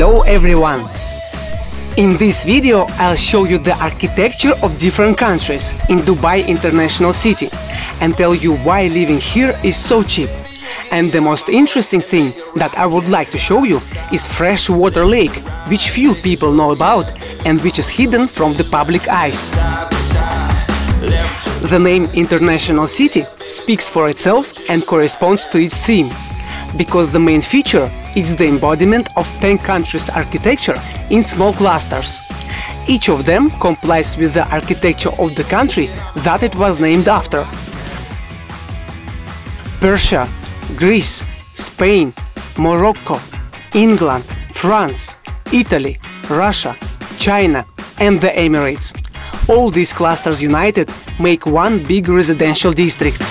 Hello everyone! In this video I'll show you the architecture of different countries in Dubai International City and tell you why living here is so cheap. And the most interesting thing that I would like to show you is Freshwater Lake, which few people know about and which is hidden from the public eyes. The name International City speaks for itself and corresponds to its theme, because the main feature is the embodiment of 10 countries' architecture in small clusters. Each of them complies with the architecture of the country that it was named after. Persia, Greece, Spain, Morocco, England, France, Italy, Russia, China and the Emirates. All these clusters united make one big residential district.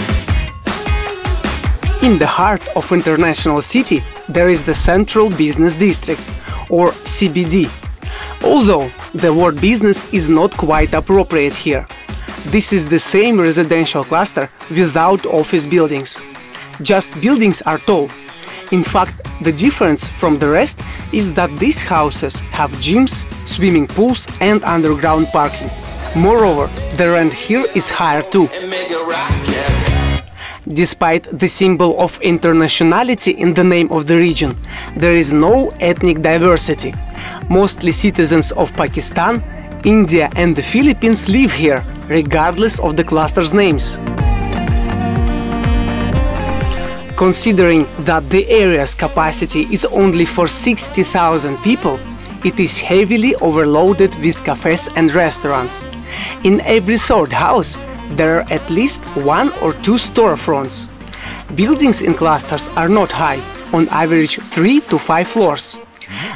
In the heart of International City, there is the Central Business District, or CBD. Although the word business is not quite appropriate here. This is the same residential cluster without office buildings. Just buildings are tall. In fact, the difference from the rest is that these houses have gyms, swimming pools and underground parking. Moreover, the rent here is higher too. Despite the symbol of internationality in the name of the region, there is no ethnic diversity. Mostly citizens of Pakistan, India and the Philippines live here, regardless of the cluster's names. Considering that the area's capacity is only for 60,000 people, it is heavily overloaded with cafes and restaurants. In every third house, there are at least one or two storefronts. Buildings in clusters are not high, on average 3 to 5 floors.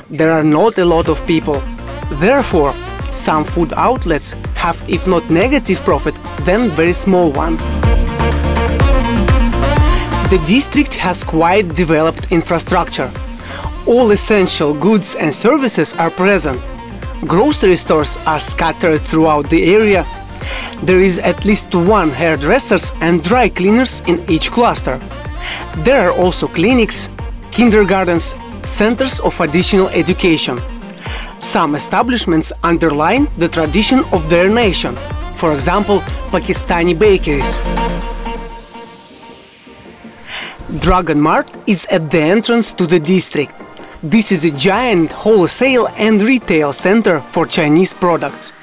There are not a lot of people. Therefore, some food outlets have if not negative profit, then very small one. The district has quite developed infrastructure. All essential goods and services are present. Grocery stores are scattered throughout the area there is at least one hairdressers and dry cleaners in each cluster. There are also clinics, kindergartens, centers of additional education. Some establishments underline the tradition of their nation, for example, Pakistani bakeries. Dragon Mart is at the entrance to the district. This is a giant wholesale and retail center for Chinese products.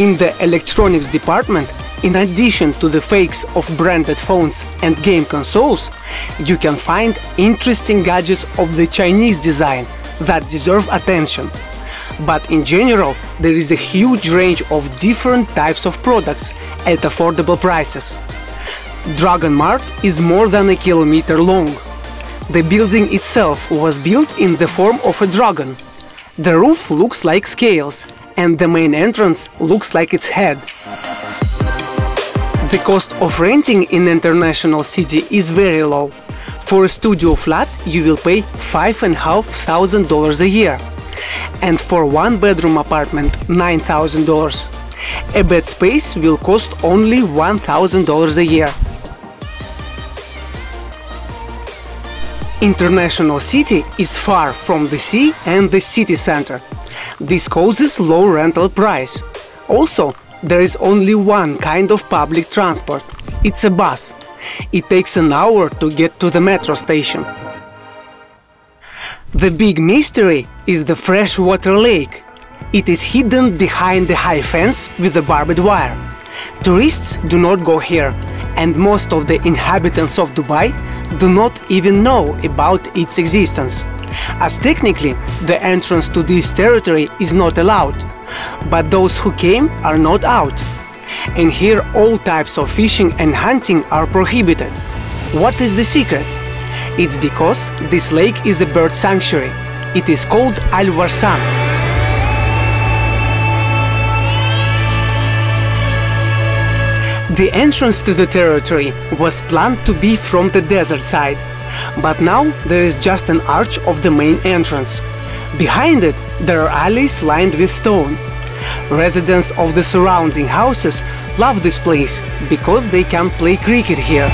In the electronics department, in addition to the fakes of branded phones and game consoles, you can find interesting gadgets of the Chinese design that deserve attention. But in general, there is a huge range of different types of products at affordable prices. Dragon Mart is more than a kilometer long. The building itself was built in the form of a dragon. The roof looks like scales and the main entrance looks like its head. The cost of renting in International City is very low. For a studio flat you will pay $5,500 a year and for one bedroom apartment $9,000. A bed space will cost only $1,000 a year. International City is far from the sea and the city center. This causes low rental price. Also, there is only one kind of public transport. It's a bus. It takes an hour to get to the metro station. The big mystery is the freshwater lake. It is hidden behind the high fence with the barbed wire. Tourists do not go here, and most of the inhabitants of Dubai do not even know about its existence as technically the entrance to this territory is not allowed, but those who came are not out. And here all types of fishing and hunting are prohibited. What is the secret? It's because this lake is a bird sanctuary. It is called Al Warsan. The entrance to the territory was planned to be from the desert side, but now there is just an arch of the main entrance. Behind it, there are alleys lined with stone. Residents of the surrounding houses love this place because they can play cricket here.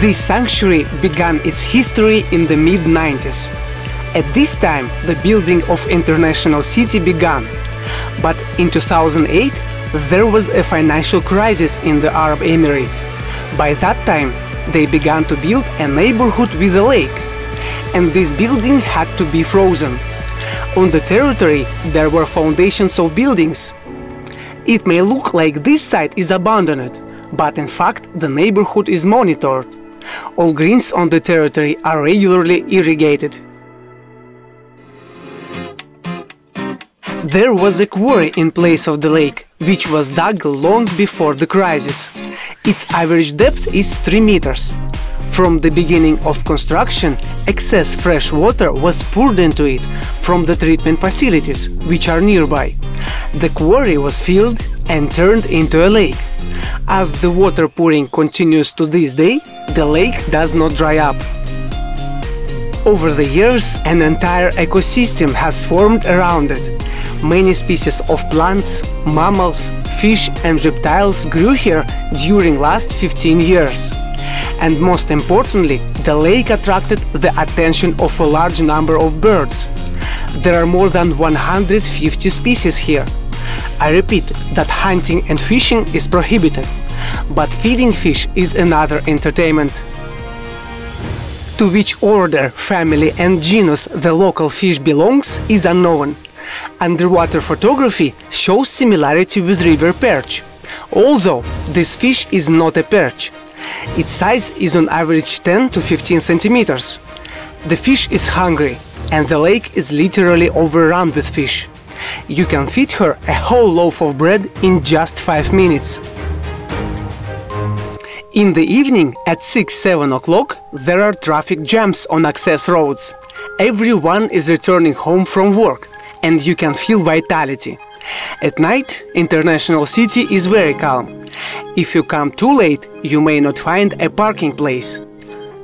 This sanctuary began its history in the mid-90s. At this time, the building of International City began, but in 2008 there was a financial crisis in the Arab Emirates. By that time, they began to build a neighborhood with a lake, and this building had to be frozen. On the territory, there were foundations of buildings. It may look like this site is abandoned, but in fact the neighborhood is monitored. All greens on the territory are regularly irrigated. There was a quarry in place of the lake, which was dug long before the crisis. Its average depth is 3 meters. From the beginning of construction, excess fresh water was poured into it from the treatment facilities, which are nearby. The quarry was filled and turned into a lake. As the water pouring continues to this day, the lake does not dry up. Over the years, an entire ecosystem has formed around it. Many species of plants, mammals, fish and reptiles grew here during last 15 years. And most importantly, the lake attracted the attention of a large number of birds. There are more than 150 species here. I repeat that hunting and fishing is prohibited, but feeding fish is another entertainment. To which order, family and genus the local fish belongs is unknown. Underwater photography shows similarity with river perch, although this fish is not a perch. Its size is on average 10 to 15 centimeters. The fish is hungry, and the lake is literally overrun with fish. You can feed her a whole loaf of bread in just 5 minutes. In the evening at 6-7 o'clock there are traffic jams on access roads. Everyone is returning home from work and you can feel vitality. At night, International City is very calm. If you come too late, you may not find a parking place.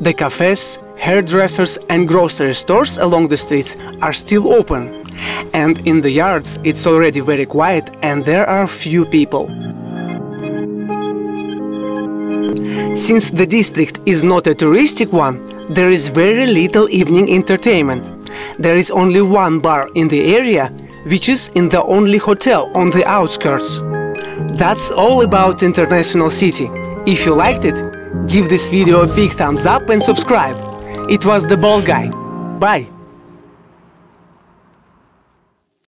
The cafes, hairdressers and grocery stores along the streets are still open. And in the yards it's already very quiet and there are few people. Since the district is not a touristic one, there is very little evening entertainment. There is only one bar in the area, which is in the only hotel on the outskirts. That's all about International City. If you liked it, give this video a big thumbs up and subscribe. It was the Bald Guy. Bye!